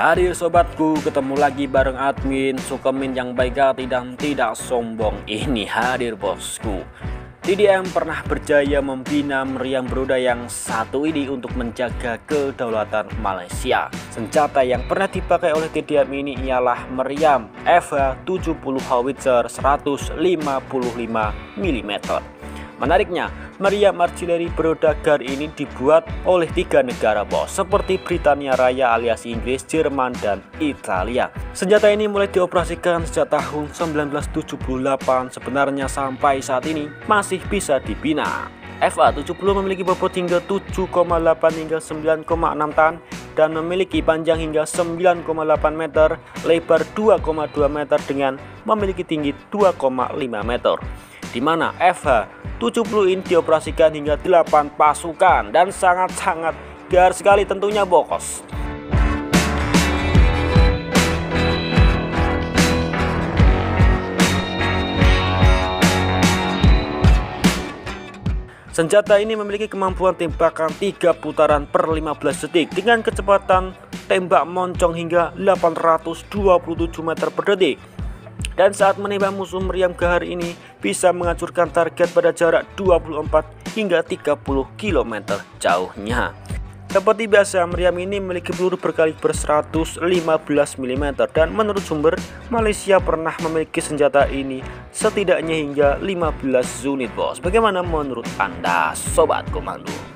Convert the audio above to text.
Hadir sobatku, ketemu lagi bareng admin Sukemin yang baik hati dan tidak sombong. Ini hadir bosku. TDM pernah berjaya membina meriam beruda yang satu ini untuk menjaga kedaulatan Malaysia. Senjata yang pernah dipakai oleh TDM ini ialah meriam FH-70 Howitzer 155 mm Menariknya, meriam artileri beroda GAR ini dibuat oleh tiga negara bos seperti Britania Raya alias Inggris, Jerman, dan Italia. Senjata ini mulai dioperasikan sejak tahun 1978 sebenarnya sampai saat ini masih bisa dibina. FA-70 memiliki bobot hingga 7,8 hingga 9,6 tan dan memiliki panjang hingga 9,8 meter, lebar 2,2 meter dengan memiliki tinggi 2,5 meter di mana FH-70 ini dioperasikan hingga 8 pasukan dan sangat-sangat gar sekali tentunya bokos. Senjata ini memiliki kemampuan tembakan 3 putaran per 15 detik dengan kecepatan tembak moncong hingga 827 meter per detik dan saat menembak musuh meriam gahar ini bisa menghancurkan target pada jarak 24 hingga 30 km jauhnya. Seperti biasa, meriam ini memiliki peluru berkaliber 115 mm dan menurut sumber, Malaysia pernah memiliki senjata ini setidaknya hingga 15 unit bos. Bagaimana menurut Anda, Sobat Komando?